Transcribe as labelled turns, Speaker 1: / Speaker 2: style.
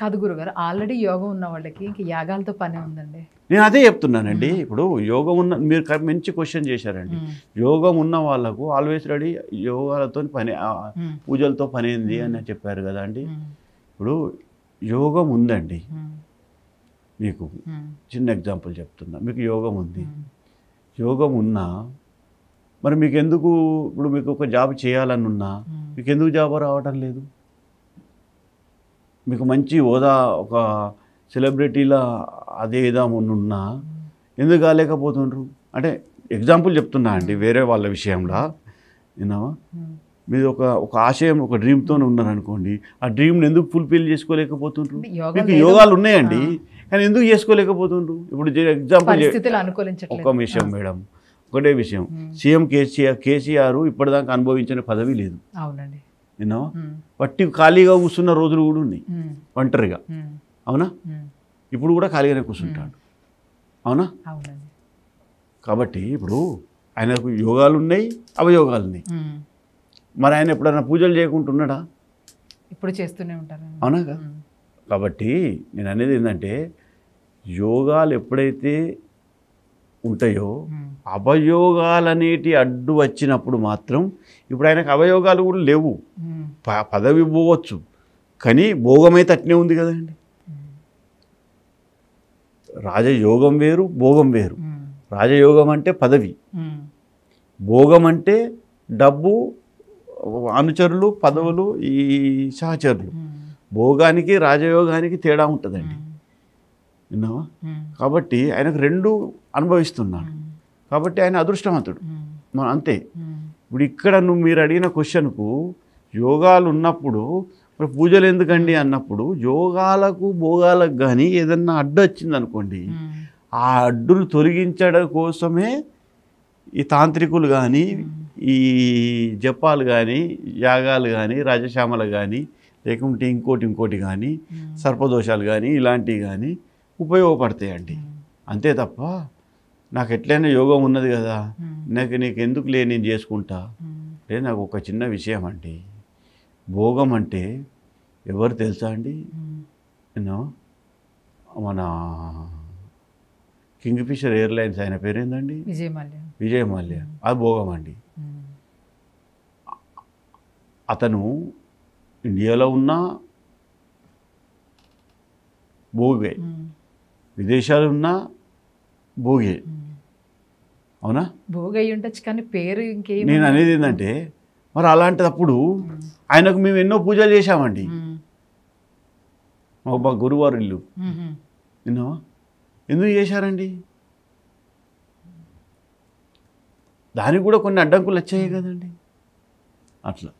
Speaker 1: కాదు గురుగారు ఆల్రెడీ యోగం ఉన్న వాళ్ళకి ఇంక యాగాలతో పని ఉందండి.
Speaker 2: నేను అదే చెప్తున్నానండి ఇప్పుడు యోగం ఉన్న మీరు మంచి క్వశ్చన్ చేశారండి. యోగం ఉన్న వాళ్ళకు ఆల్వేస్ రెడీ యోగాలతో పని పూజలతో పని ఏంది అని చెప్పారు కదా అండి. ఇప్పుడు యోగం ఉందండి. మీకు చిన్న ఎగ్జాంపుల్ చెప్తున్నా మీకు యోగం ఉంది. యోగం ఉన్నా మరి మీకు ఎందుకు ఇప్పుడు మీకు ఒక జాబ్ చేయాలని ఉన్నా
Speaker 1: ఉమ్,
Speaker 2: మీకు ఎందుకు జాబ్ రావటం లేదు? మీకు మంచి హోదా ఒక సెలబ్రిటీల అదే ఉన్నా ఎందుకు కాలేకపోతుండ్రు? అంటే ఎగ్జాంపుల్ చెప్తున్నా అండి వేరే వాళ్ళ విషయంలో. విన్నావా?
Speaker 1: ఉమ్,
Speaker 2: మీరు ఒక ఒక ఆశయం ఒక డ్రీమ్తో ఉన్నారనుకోండి ఆ డ్రీమ్ని ఎందుకు ఫుల్ఫిల్ చేసుకోలేకపోతుండ్రు? మీకు. యోగాలు ఉన్నాయండి కానీ ఎందుకు చేసుకోలేకపోతుండ్రు? ఇప్పుడు ఎగ్జాంపుల్ ఒక విషయం మేడం ఒకటే విషయం.
Speaker 1: ఉమ్,
Speaker 2: సీఎం కేసీఆర్ కేసీఆర్ ఇప్పటిదాకా అనుభవించిన పదవి లేదు.
Speaker 1: అవునండి.
Speaker 2: విన్నావా
Speaker 1: ఉమ్,
Speaker 2: పట్టి ఖాళీగా కూర్చున్న రోజులు కూడా ఉన్నాయి.
Speaker 1: ఉమ్,
Speaker 2: ఒంటరిగా.
Speaker 1: ఉమ్,
Speaker 2: అవునా? ఇప్పుడు కూడా ఖాళీగానే కూర్చుంటాడు. అవునా? కాబట్టి ఇప్పుడు ఆయనకు యోగాలు ఉన్నాయి అవయోగాలు ఉన్నాయి. మరి ఆయన ఎప్పుడైనా పూజలు చేయకుండా ఉన్నాడా
Speaker 1: ఇప్పుడు చేస్తూనే ఉంటారు.
Speaker 2: అవునా కాబట్టి నేను అనేది ఏంటంటే యోగాలు ఎప్పుడైతే ఉంటాయో?
Speaker 1: ఉమ్,
Speaker 2: అవయోగాలు అనేటి అడ్డు వచ్చినప్పుడు మాత్రం ఇప్పుడు ఆయనకు అవయోగాలు కూడా లేవు. పదవి పోవచ్చు. కానీ భోగమైతే అట్నే ఉంది కదండి. రాజయోగం వేరు భోగం వేరు. రాజయోగం అంటే పదవి. భోగం అంటే డబ్బు అనుచరులు పదవులు ఈ సహచరులు. భోగానికి రాజయోగానికి తేడా ఉంటుందండి. విన్నావా? కాబట్టి ఆయనకు రెండు అనుభవిస్తున్నాడు. కాబట్టి ఆయన అదృష్టవంతుడు. మన అంతే. ఇప్పుడు ఇక్కడ నువ్వు మీరు అడిగిన క్వశ్చన్కు యోగాలు ఉన్నప్పుడు మరి పూజలు ఎందుకండి అన్నప్పుడు యోగాలకు భోగాలకు కానీ ఏదన్నా అడ్డు వచ్చింది అనుకోండి ఆ అడ్డును తొలగించడం కోసమే ఈ తాంత్రికులు కానీ ఈ జపాలు కానీ యాగాలు కానీ రాజశ్యామలు కానీ లేకుంటే ఇంకోటి ఇంకోటి కానీ సర్పదోషాలు కానీ ఇలాంటివి కానీ ఉపయోగపడతాయండి. అంతే తప్ప నాకు ఎట్లయినా యోగం ఉన్నది కదా నాకు నీకు ఎందుకు లే నేను చేసుకుంటా? అంటే నాకు ఒక చిన్న విషయం అండి. భోగం అంటే ఎవరు తెలుసా అండి? నేను మన కింగ్ ఫిషర్ ఎయిర్లైన్స్ ఆయన పేరేందండి?
Speaker 1: విజయ మల్య
Speaker 2: విజయ్ మాల్య అది భోగం అండి. అతను ఇండియాలో ఉన్న భోగే విదేశాలు ఉన్న భోగే. అవునా?
Speaker 1: భోగి ఉండొచ్చు కానీ పేరు ఇంకేం
Speaker 2: నేను అనేది ఏంటంటే మరి అలాంటప్పుడు ఆయనకు మేము ఎన్నో పూజలు చేశామండి.
Speaker 1: ఉమ్,
Speaker 2: మా గురువారు ఇల్లు. విన్నావా ఎందుకు చేశారండి? దానికి కూడా కొన్ని అడ్డంకులు వచ్చాయి కదండి. అట్లా.